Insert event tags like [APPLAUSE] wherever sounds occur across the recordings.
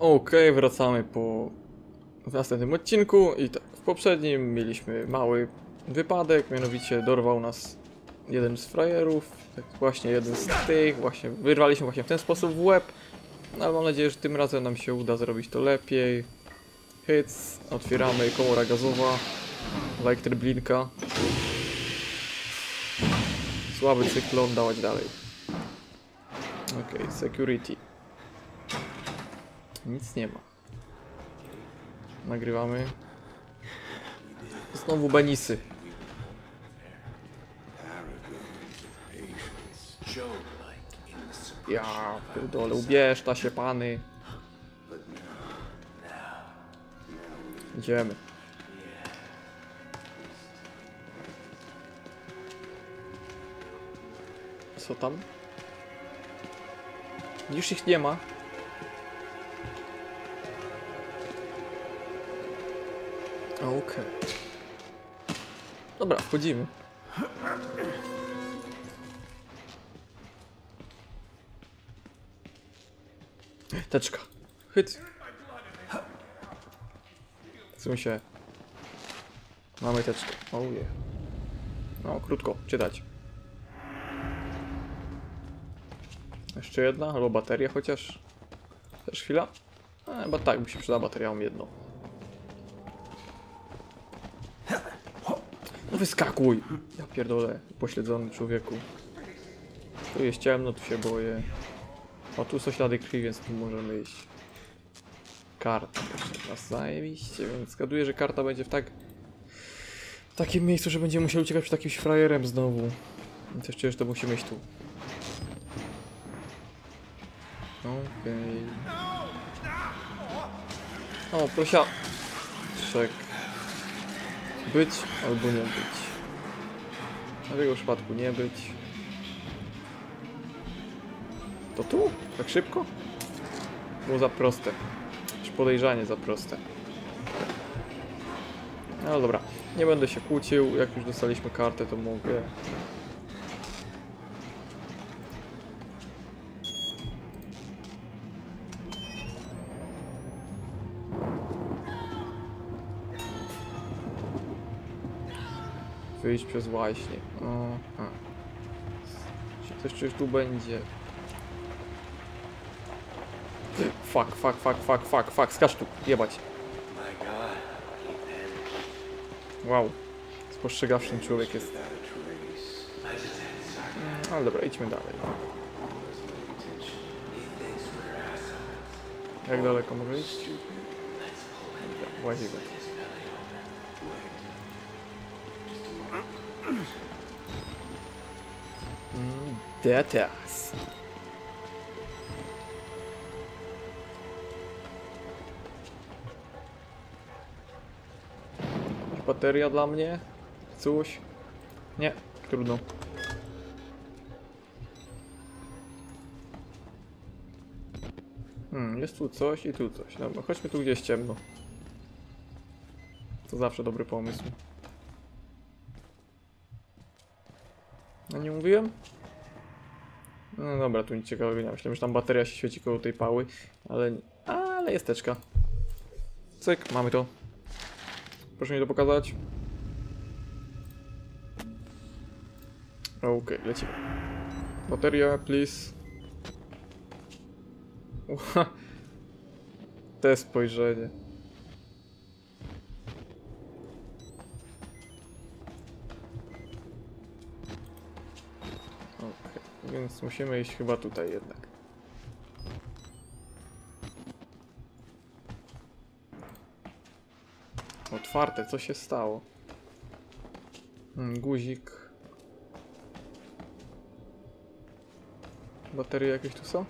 Okej, wracamy po w następnym odcinku i tak, w poprzednim mieliśmy mały wypadek, mianowicie dorwał nas jeden z frajerów, tak właśnie jeden z tych, właśnie wyrwaliśmy właśnie w ten sposób w łeb, no, ale mam nadzieję, że tym razem nam się uda zrobić to lepiej. Hits, otwieramy, komora gazowa, blinka. Słaby cyklon, dawać dalej. Okej, security. Nic nie ma. Nagrywamy. Znowu Benisy. Ja pierdolę, ubierz ta się pany. Idziemy. Co tam? Już ich nie ma. Okej. Dobra, wchodzimy. Teczka. Chyt. Zsuń się. Mamy teczkę. Oh yeah. No, krótko, czytać. Jeszcze jedna, albo bateria chociaż. Też chwila. A, chyba tak, by się przydała bateria, mam jedną. Wyskakuj! Ja pierdolę, pośledzony człowieku. Tu jest ciemno, tu się boję. O, tu są ślady krwi, więc tu możemy iść. Karta jeszcze nas zajebiście, więc zgaduję, że karta będzie w tak... W takim miejscu, że będziemy musieli uciekać przed jakimś frajerem znowu. Więc jeszcze, to musimy iść tu. Okej. O, prosia... Czek. Być albo nie być. W jego przypadku nie być. To tu? Tak szybko? Było za proste. Czy podejrzanie za proste. No dobra, nie będę się kłócił. Jak już dostaliśmy kartę, to mogę. Wyjść przez właśnie. O, a. Czy coś tu będzie? Fuck, fuck, fuck, fuck, fuck, fuck, skacz tu, jebać. Wow. Spostrzegawczym człowiek jest. Mm, Ale dobra, idźmy dalej. Jak daleko mogę iść? Właściwie. Detas. Jakaś Bateria dla mnie? Coś? Nie, trudno. Hmm, jest tu coś i tu coś. Dobra, chodźmy tu gdzieś ciemno. To zawsze dobry pomysł. No nie mówiłem? No dobra, tu nic ciekawego nie. Myślałem, że tam bateria się świeci koło tej pały, ale... Ale jest teczka. Cyk, mamy to. Proszę mi to pokazać. Okej, lecimy. Bateria, please. Ła. Te spojrzenie. Okej, więc musimy iść chyba tutaj jednak. Otwarte, co się stało? Hmm, guzik. Baterie jakieś tu są?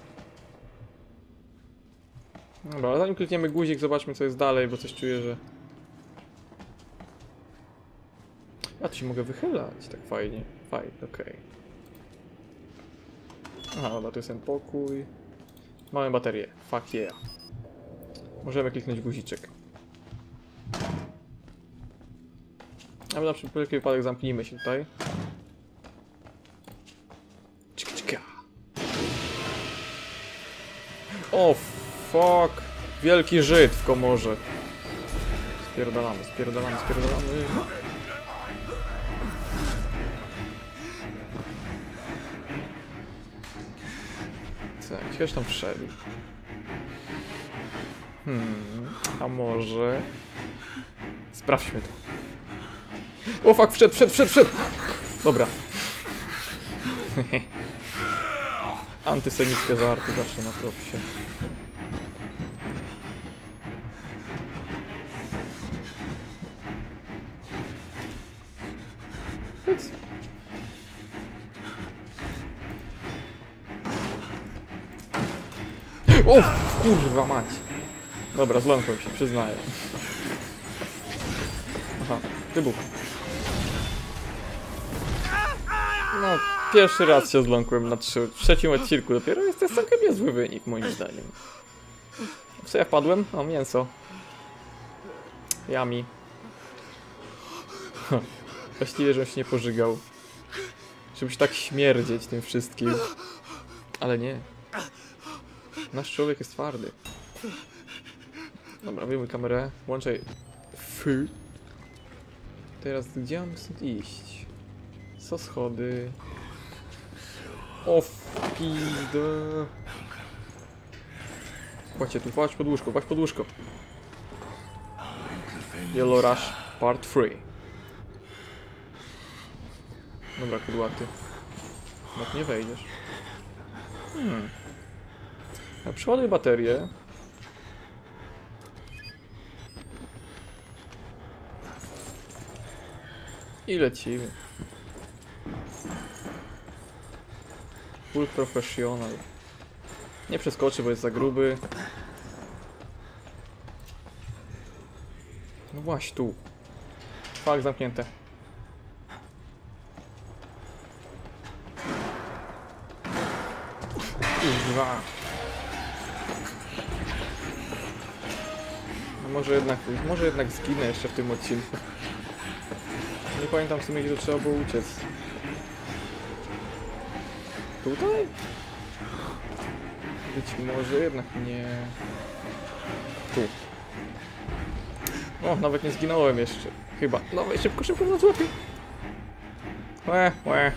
Dobra, zanim klikniemy guzik, zobaczmy co jest dalej, bo coś czuję, że... A, tu się mogę wychylać, tak fajnie. Fajnie, okej. Aha, dobra, tu jest ten pokój. Mamy baterię, fuck yeah. Możemy kliknąć guziczek. A my na wszelki wypadek zamknijmy się tutaj. Czka, czka. O, fuck. Wielki Żyd w komorze. Spierdalamy, spierdalamy, spierdalamy. Gdzieś tam wszedł. Hmm, a może... Sprawdźmy to. O fuck, wszedł, wszedł, wszedł, wszedł! Dobra. [LAUGHS] Antysemickie żarty zawsze na propsie. O, kurwa mać. Dobra, zląkłem się, przyznaję. Aha, wybuch. No, pierwszy raz się zląkłem na trzy, trzecim odcinku dopiero. Jest to całkiem niezły wynik, moim zdaniem. Co ja wpadłem? O, mięso. Yami. Właściwie, żebym się nie pożygał. Żebyś tak śmierdzieć tym wszystkim. Ale nie. Nasz człowiek jest twardy. Dobra, wyjmuj kamerę. Włączaj. Fy. Teraz gdzie mam stąd iść? Co schody? O pizdę. Chodźcie tu, chodź pod łóżko, chodź pod łóżko. Yellow Rush Part 3. Dobra, kudłaty. Jak nie wejdziesz. Hmm. A Przeładuj baterię. I lecimy. Full professional. Nie przeskoczy, bo jest za gruby. No właśnie tu. Fak zamknięte. Kurwa. Może jednak, może jednak zginę jeszcze w tym odcinku. Nie pamiętam w sumie gdzie trzeba było uciec. Tutaj? Być może jednak nie. Tu. O, nawet nie zginąłem jeszcze. Chyba. Dawaj, szybko, szybko na złapie. Łe, łe.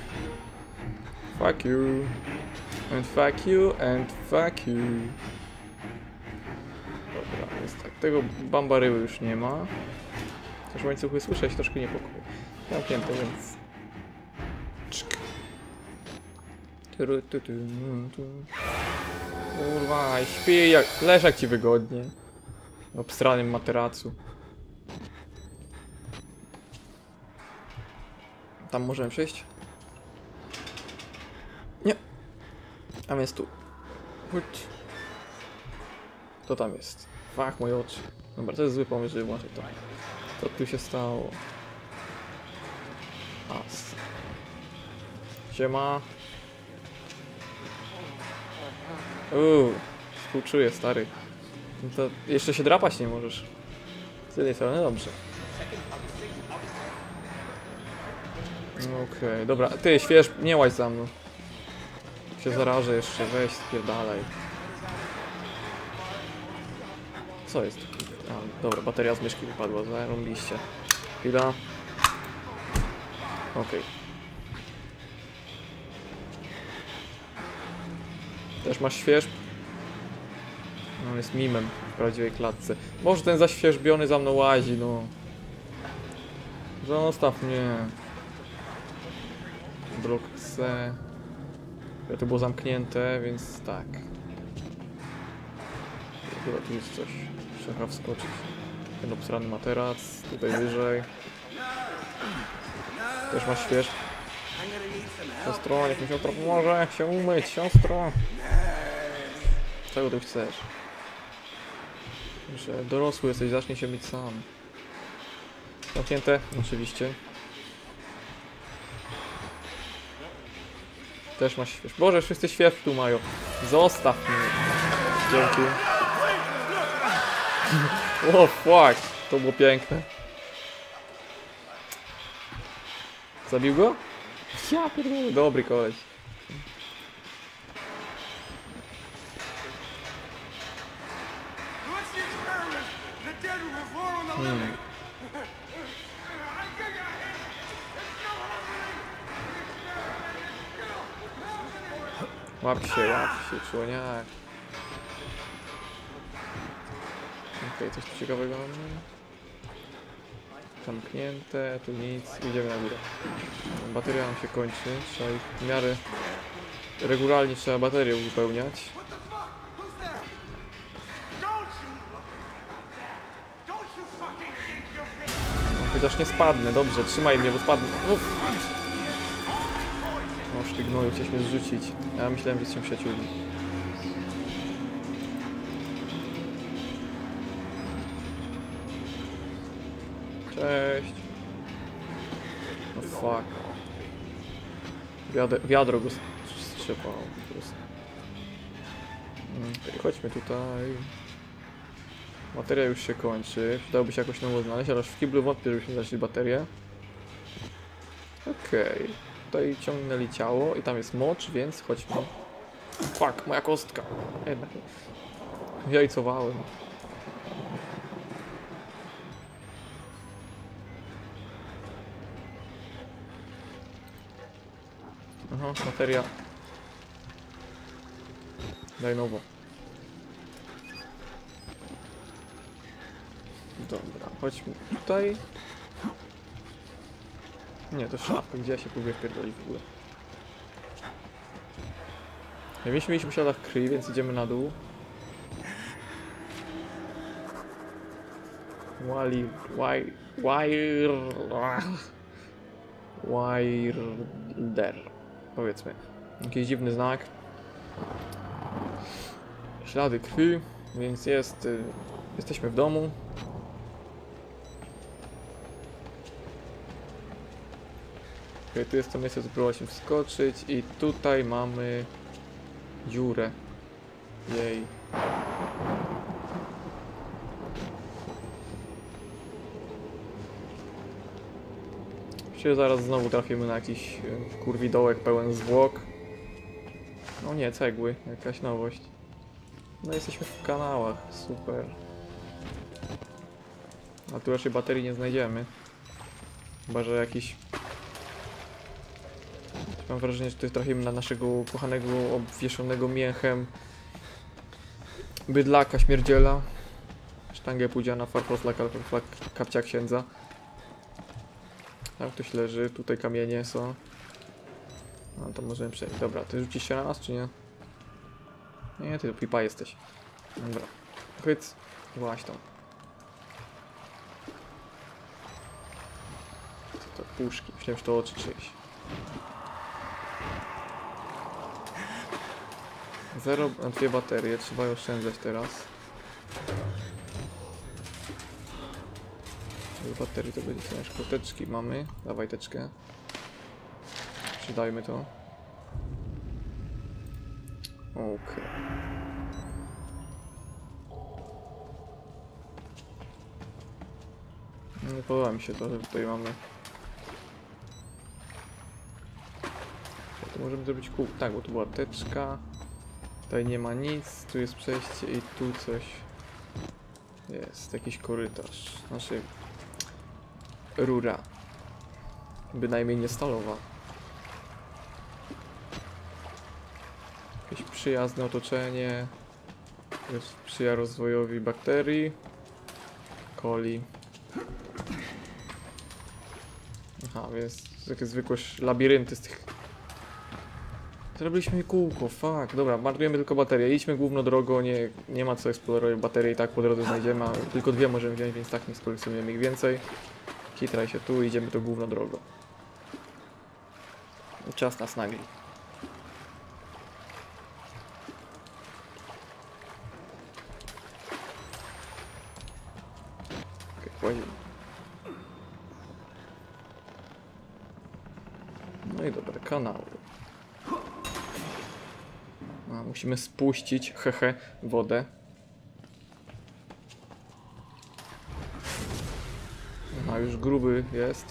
Fuck you. And fuck you, and fuck you. Tego bambaryły już nie ma. Też łańcuchy słyszeć troszkę niepokój. Zamknięte, więc... Kurwa, i śpi jak... Leż jak ci wygodnie. W obstranym materacu. Tam możemy przejść? Nie. Tam jest tu. Chodź. To tam jest. Fach, moje oczy. Dobra, to jest zły pomysł, żeby włączyć to. Co tu się stało? As. Siema. Uuu, współczuję, stary. No to jeszcze się drapać nie możesz. Z jednej strony dobrze. Okej, dobra. Ty, śwież, nie łaź za mną. Się zarażę jeszcze, weź, spierdalaj. Co jest? A, dobra, bateria z myszki wypadła, zarąbiście. Chwila. Okej. Też masz świeżb? No, on jest mimem w prawdziwej klatce. Może ten zaświeżbiony za mną łazi, no. Zostaw mnie. Blok C. Ja to było zamknięte, więc tak. Chyba tu jest coś. Trzeba wskoczyć. Ten obsrany materac, tutaj wyżej. Też masz śwież. Siostro, niech mi siostra pomoże się umyć, siostro. Czego ty chcesz? Że dorosły jesteś, zacznij się myć sam. Zamknięte? Oczywiście. Też masz śwież. Boże, wszyscy śwież tu mają. Zostaw mnie. Dzięki. O fuck, to było piękne. Zabił go? Ja pierdolę, dobry koleś. Hmm. Łap się, łap się, członiak. Okej, coś tu ciekawego mamy? Zamknięte, tu nic, idziemy na górę. Bateria nam się kończy, trzeba ich w miarę regularnie trzeba baterię uzupełniać. Chociaż nie spadnę, dobrze, trzymaj mnie, bo spadnę. Uff. No, ty gnoju, chciałeś mnie zrzucić. Ja myślałem, że jesteśmy przyjaciółmi. Cześć. No fuck. Wiadro, wiadro go strzepało po prostu. Mm, okej, chodźmy tutaj. Bateria już się kończy. Przydałoby się jakoś nową znaleźć, ale w kiblu wątpię, żebyśmy znaleźli baterię. Okej. Tutaj ciągnęli ciało i tam jest mocz, więc chodźmy. Fuck, moja kostka. Jednak. Jajcowałem. Materia. Daj nowo. Dobra, chodźmy tutaj. Nie, to szafka, gdzie ja się próbuję wpierdolić w ogóle. Ja mieliśmy iść po śladach krwi, więc idziemy na dół. Wali... Waj... Wire... Wilder. Powiedzmy. Jakiś dziwny znak. Ślady krwi, więc jest... Y, jesteśmy w domu. Okej, tu jest to miejsce, co próbował się wskoczyć i tutaj mamy dziurę. Jej. Że zaraz znowu trafimy na jakiś e, kurwidołek pełen zwłok. No nie, cegły, jakaś nowość. No jesteśmy w kanałach, super. A tu raczej baterii nie znajdziemy. Chyba, że jakiś... Mam wrażenie, że tutaj trafimy na naszego kochanego, obwieszonego miechem bydlaka śmierdziela. Sztangę pudziana, farfosla, kapcia księdza. Tam ktoś leży, tutaj kamienie są. No to możemy przejść. Dobra, ty rzucisz się na nas, czy nie? Nie, ty pipa jesteś. Dobra. Chyc. Właś tam. To, to puszki. Myślałem, że to oczy czyjeś. Zero, dwie baterie, trzeba je oszczędzać teraz. Dwie baterii to będzie ciężko. Teczki mamy. Dawaj teczkę. Przydajmy to. Okej. Nie podoba mi się to, że tutaj mamy. To możemy zrobić kół. Tak, bo tu była teczka. Tutaj nie ma nic. Tu jest przejście i tu coś. Jest jakiś korytarz. Znaczy. Rura. Bynajmniej nie stalowa. Jakieś przyjazne otoczenie. Sprzyja rozwojowi bakterii. Coli. Aha, więc takie zwykłe labirynty z tych... Zrobiliśmy kółko, fuck. Dobra, marnujemy tylko baterię. Idźmy główną drogą, nie, nie ma co eksplorować baterii, tak po drodze znajdziemy, a tylko dwie możemy wziąć, więc tak nie skolekcjonujemy ich więcej. Kitraj się tu, idziemy to główną drogą. Czas na snagli. Okej, łazimy. No i dobra, kanały. A, musimy spuścić, hehe, wodę. Aha, już gruby jest.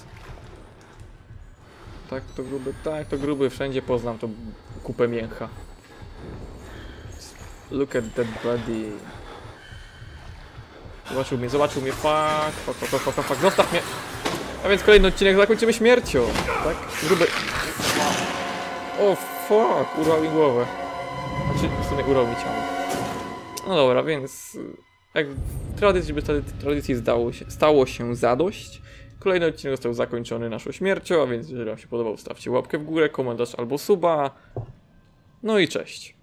Tak, to gruby, tak, to gruby, wszędzie poznam to kupę mięcha. Look at that body. Zobaczył mnie, zobaczył mnie, fuck, fuck, fuck, fuck, fuck, fuck, zostaw mnie! A więc kolejny odcinek zakończymy śmiercią, tak? Gruby... O fuck, urwał mi głowę. Znaczy, w sumie urwał mi ciało. No dobra, więc... Jak w tradycji, by trady- tradycji zdało się, stało się zadość, kolejny odcinek został zakończony naszą śmiercią, a więc jeżeli wam się podobał, stawcie łapkę w górę, komentarz albo suba. No i cześć.